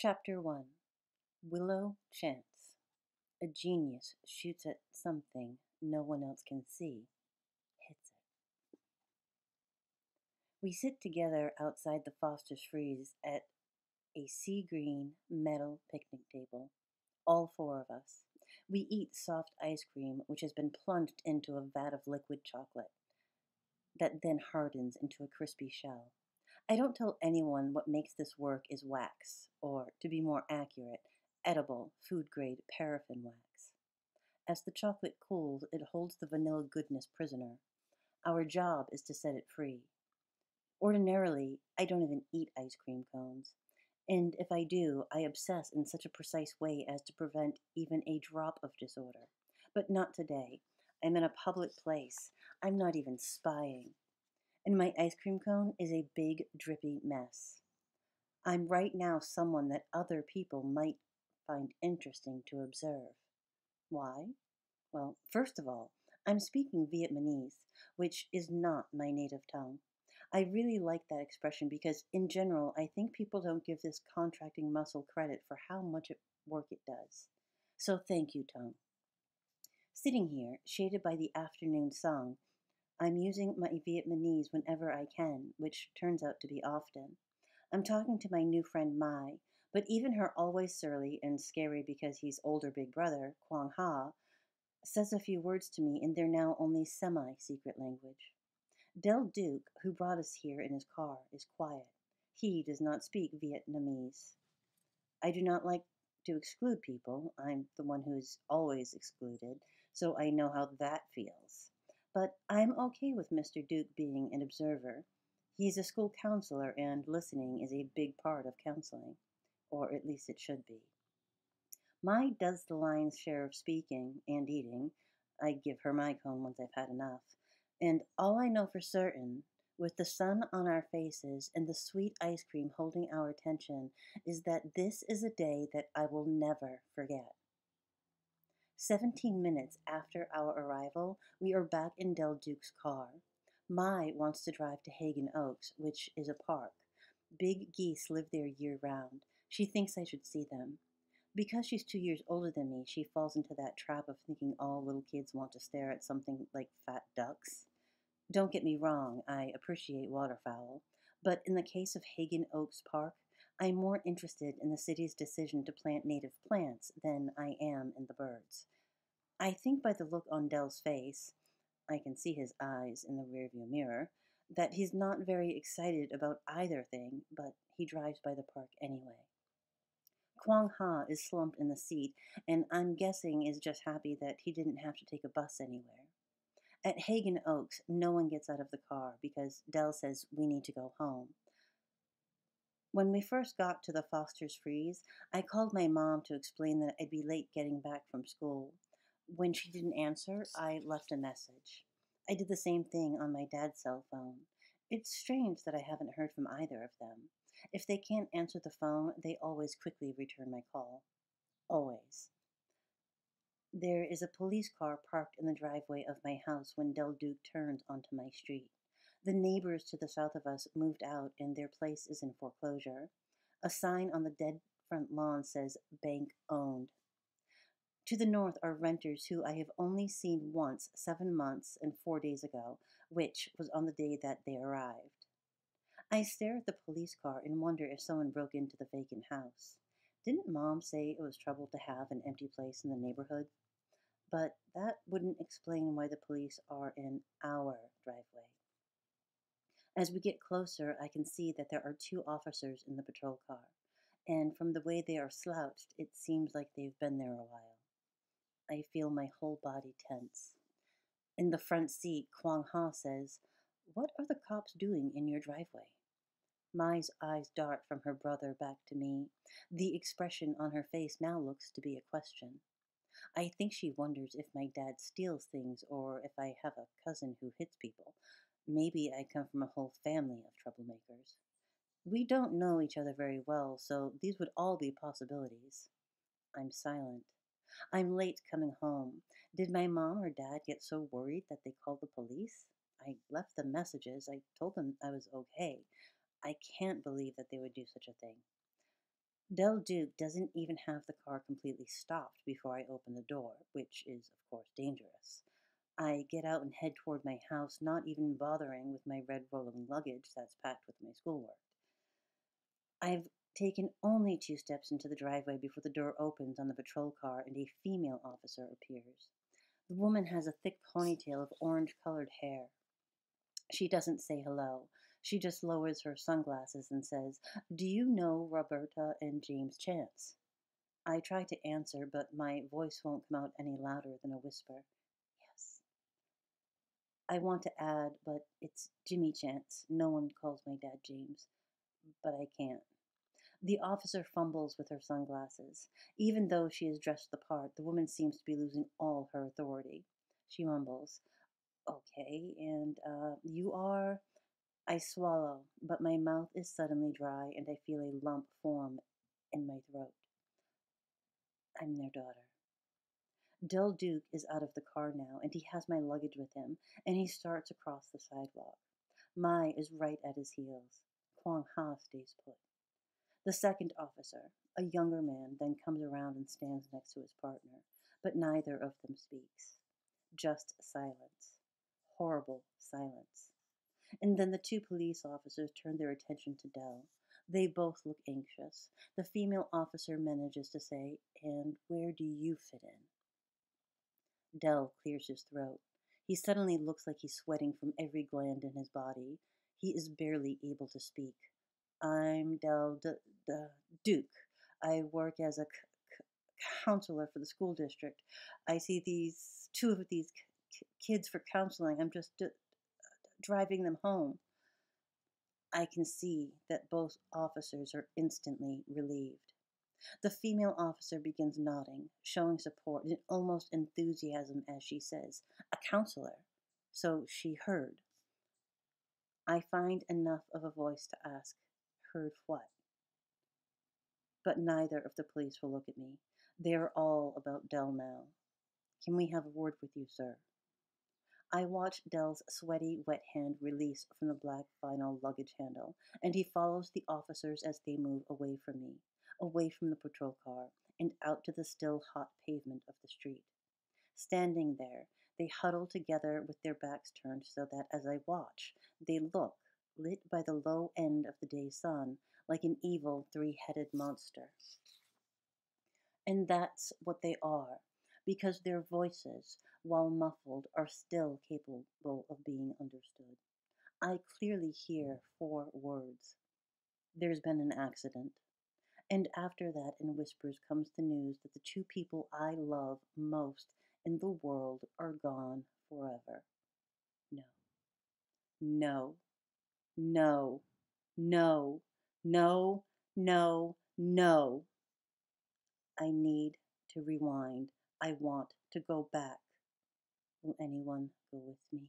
Chapter 1 Willow Chance A genius shoots at something no one else can see, hits it. We sit together outside the Foster's Freeze at a sea green metal picnic table, all four of us. We eat soft ice cream, which has been plunged into a vat of liquid chocolate that then hardens into a crispy shell. I don't tell anyone what makes this work is wax, or, to be more accurate, edible, food grade paraffin wax. As the chocolate cools, it holds the vanilla goodness prisoner. Our job is to set it free. Ordinarily, I don't even eat ice cream cones. And if I do, I obsess in such a precise way as to prevent even a drop of disorder. But not today. I'm in a public place. I'm not even spying and my ice cream cone is a big, drippy mess. I'm right now someone that other people might find interesting to observe. Why? Well, first of all, I'm speaking Vietnamese, which is not my native tongue. I really like that expression because, in general, I think people don't give this contracting muscle credit for how much work it does. So, thank you, tongue. Sitting here, shaded by the afternoon sun, I'm using my Vietnamese whenever I can, which turns out to be often. I'm talking to my new friend Mai, but even her always surly and scary because he's older big brother, Quang Ha, says a few words to me in their now only semi secret language. Dell Duke, who brought us here in his car, is quiet. He does not speak Vietnamese. I do not like to exclude people. I'm the one who is always excluded, so I know how that feels. But I'm okay with Mr. Duke being an observer. He's a school counselor, and listening is a big part of counseling, or at least it should be. Mai does the lion's share of speaking and eating. I give her my cone once I've had enough. And all I know for certain, with the sun on our faces and the sweet ice cream holding our attention, is that this is a day that I will never forget. 17 minutes after our arrival, we are back in Dell Duke's car. Mai wants to drive to Hagen Oaks, which is a park. Big geese live there year round. She thinks I should see them. Because she's two years older than me, she falls into that trap of thinking all little kids want to stare at something like fat ducks. Don't get me wrong, I appreciate waterfowl, but in the case of Hagen Oaks Park, I'm more interested in the city's decision to plant native plants than I am in the birds. I think by the look on Dell's face, I can see his eyes in the rearview mirror, that he's not very excited about either thing, but he drives by the park anyway. Quang Ha is slumped in the seat, and I'm guessing is just happy that he didn't have to take a bus anywhere. At Hagen Oaks, no one gets out of the car because Dell says we need to go home. When we first got to the Foster's Freeze, I called my mom to explain that I'd be late getting back from school. When she didn't answer, I left a message. I did the same thing on my dad's cell phone. It's strange that I haven't heard from either of them. If they can't answer the phone, they always quickly return my call. Always. There is a police car parked in the driveway of my house when Dell Duke turns onto my street. The neighbors to the south of us moved out and their place is in foreclosure. A sign on the dead front lawn says bank owned. To the north are renters who I have only seen once seven months and four days ago, which was on the day that they arrived. I stare at the police car and wonder if someone broke into the vacant house. Didn't mom say it was trouble to have an empty place in the neighborhood? But that wouldn't explain why the police are in our driveway. As we get closer, I can see that there are two officers in the patrol car, and from the way they are slouched, it seems like they've been there a while. I feel my whole body tense. In the front seat, Quang Ha says, What are the cops doing in your driveway? Mai's eyes dart from her brother back to me. The expression on her face now looks to be a question. I think she wonders if my dad steals things or if I have a cousin who hits people. Maybe I come from a whole family of troublemakers. We don't know each other very well, so these would all be possibilities. I'm silent. I'm late coming home. Did my mom or dad get so worried that they called the police? I left them messages. I told them I was okay. I can't believe that they would do such a thing. Dell Duke doesn't even have the car completely stopped before I open the door, which is, of course, dangerous. I get out and head toward my house, not even bothering with my red rolling luggage that's packed with my schoolwork. I've taken only two steps into the driveway before the door opens on the patrol car and a female officer appears. The woman has a thick ponytail of orange colored hair. She doesn't say hello. She just lowers her sunglasses and says, Do you know Roberta and James Chance? I try to answer, but my voice won't come out any louder than a whisper. I want to add, but it's Jimmy Chance. No one calls my dad James. But I can't. The officer fumbles with her sunglasses. Even though she is dressed the part, the woman seems to be losing all her authority. She mumbles, Okay, and uh, you are? I swallow, but my mouth is suddenly dry and I feel a lump form in my throat. I'm their daughter. Dell Duke is out of the car now, and he has my luggage with him, and he starts across the sidewalk. Mai is right at his heels. Quang Ha stays put. The second officer, a younger man, then comes around and stands next to his partner, but neither of them speaks. Just silence. Horrible silence. And then the two police officers turn their attention to Dell. They both look anxious. The female officer manages to say, And where do you fit in? Dell clears his throat. He suddenly looks like he's sweating from every gland in his body. He is barely able to speak. I'm Dell D- D- Duke. I work as a c- c- counselor for the school district. I see these two of these k- kids for counseling. I'm just d- driving them home. I can see that both officers are instantly relieved. The female officer begins nodding, showing support and almost enthusiasm as she says, A counselor. So she heard. I find enough of a voice to ask, Heard what? But neither of the police will look at me. They are all about Dell now. Can we have a word with you, sir? I watch Dell's sweaty, wet hand release from the black vinyl luggage handle, and he follows the officers as they move away from me, away from the patrol car, and out to the still hot pavement of the street. Standing there, they huddle together with their backs turned so that as I watch, they look, lit by the low end of the day sun, like an evil three headed monster. And that's what they are, because their voices, while muffled, are still capable of being understood. I clearly hear hmm. four words There's been an accident. And after that, in whispers, comes the news that the two people I love most in the world are gone forever. No. No. No. No. No. No. No. I need to rewind. I want to go back. Will anyone go with me?